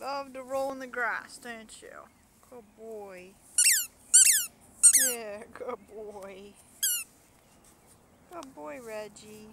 Love to roll in the grass, don't you? Good boy. Yeah, good boy. Good boy, Reggie.